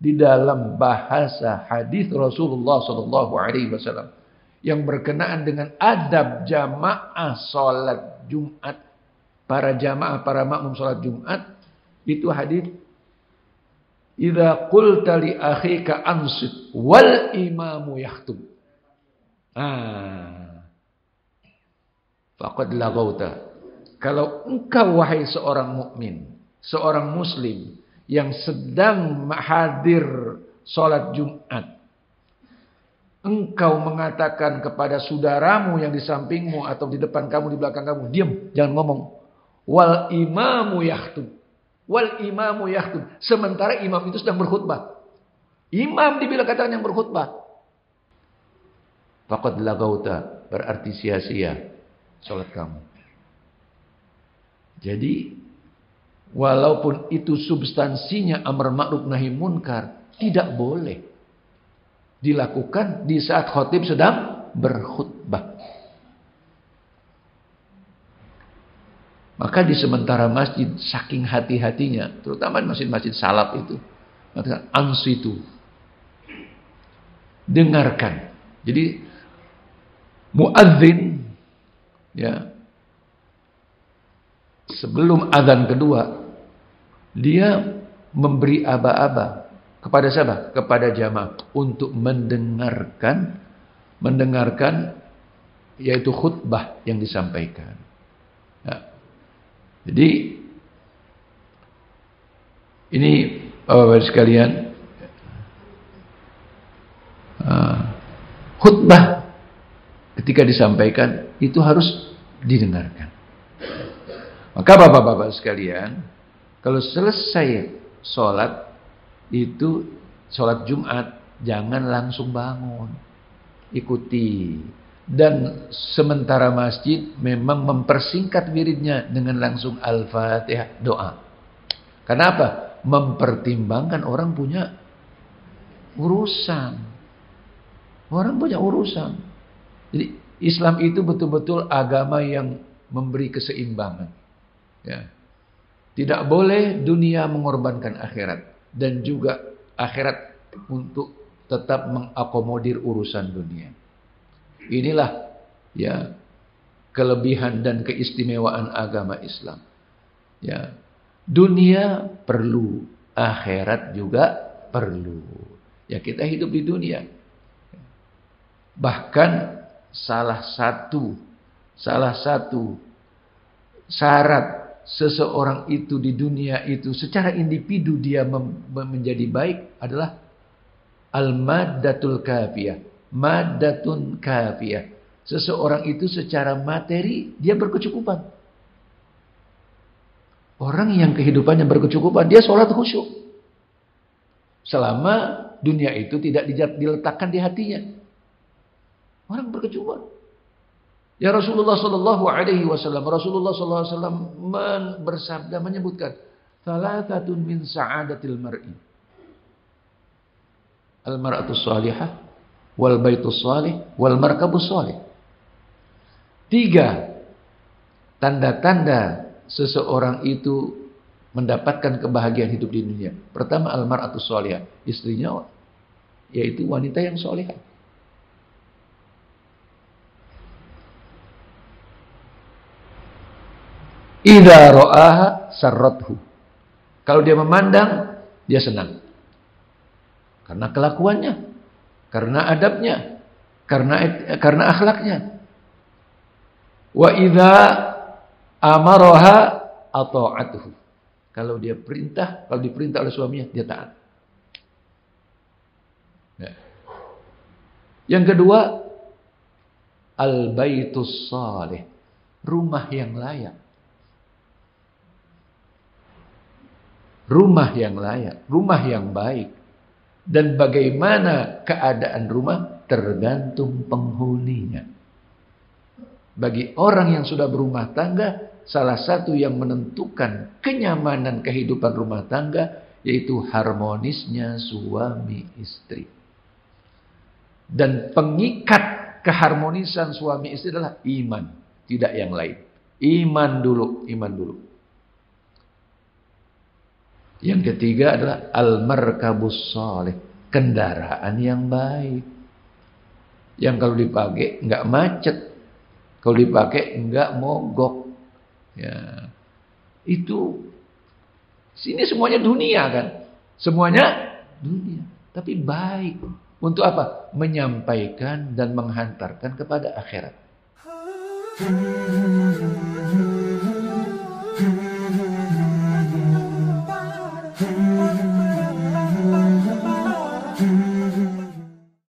di dalam bahasa hadis Rasulullah Shallallahu Alaihi Wasallam yang berkenaan dengan adab jamaah sholat Jumat para jamaah para makmum sholat Jumat itu hadis Idza qulta li akhika ansit wal imamu yahtub. Ah. Faqad lagauta. Kalau engkau wahai seorang mukmin, seorang muslim yang sedang hadir sholat Jumat. Engkau mengatakan kepada saudaramu yang di sampingmu atau di depan kamu, di belakang kamu, diam, jangan ngomong. Wal imamu yahtub. Wal imamu yahtub. Sementara imam itu sedang berkhutbah. Imam dibilang katakan yang berkhutbah. Faqad lagauta. Berarti sia-sia. Sholat kamu. Jadi Walaupun itu substansinya amar ma'ruf nahi munkar, tidak boleh dilakukan di saat khotib sedang berkhutbah. Maka di sementara masjid saking hati-hatinya, terutama masjid-masjid salaf itu, maka ansitu. Dengarkan. Jadi muadzin ya sebelum azan kedua dia memberi aba-aba kepada siapa? Kepada jamaah untuk mendengarkan mendengarkan yaitu khutbah yang disampaikan. Nah, jadi ini Bapak-bapak sekalian uh, khutbah ketika disampaikan itu harus didengarkan. Maka Bapak-bapak sekalian, kalau selesai sholat itu sholat Jumat jangan langsung bangun, ikuti. Dan sementara masjid memang mempersingkat wiridnya dengan langsung al-fatihah doa. Kenapa? Mempertimbangkan orang punya urusan. Orang punya urusan. Jadi Islam itu betul-betul agama yang memberi keseimbangan. Ya. Tidak boleh dunia mengorbankan akhirat dan juga akhirat untuk tetap mengakomodir urusan dunia. Inilah ya kelebihan dan keistimewaan agama Islam. Ya. Dunia perlu, akhirat juga perlu. Ya kita hidup di dunia. Bahkan salah satu salah satu syarat seseorang itu di dunia itu secara individu dia menjadi baik adalah al-maddatul kafiyah. Maddatun kafiyah. Seseorang itu secara materi dia berkecukupan. Orang yang kehidupannya berkecukupan dia sholat khusyuk. Selama dunia itu tidak diletakkan di hatinya. Orang berkecukupan. Ya Rasulullah Shallallahu Alaihi Wasallam, Rasulullah Shallallahu Alaihi Wasallam bersabda menyebutkan, salah satu min saadatil mar'i. Al mar'atu salihah, wal baitu salih, wal markabu salih. Tiga tanda-tanda seseorang itu mendapatkan kebahagiaan hidup di dunia. Pertama al mar'atu salihah, istrinya yaitu wanita yang salihah. Idza ra'aha sarrathu. Kalau dia memandang, dia senang. Karena kelakuannya, karena adabnya, karena karena akhlaknya. Wa idza amaraha ata'atuhu. Kalau dia perintah, kalau diperintah oleh suaminya, dia taat. Ya. Yang kedua, al-baitus salih. Rumah yang layak. Rumah yang layak, rumah yang baik. Dan bagaimana keadaan rumah tergantung penghuninya. Bagi orang yang sudah berumah tangga, salah satu yang menentukan kenyamanan kehidupan rumah tangga yaitu harmonisnya suami istri. Dan pengikat keharmonisan suami istri adalah iman, tidak yang lain. Iman dulu, iman dulu. Yang ketiga adalah al-markabus salih, kendaraan yang baik. Yang kalau dipakai nggak macet, kalau dipakai nggak mogok. Ya. Itu sini semuanya dunia kan? Semuanya dunia, tapi baik. Untuk apa? Menyampaikan dan menghantarkan kepada akhirat.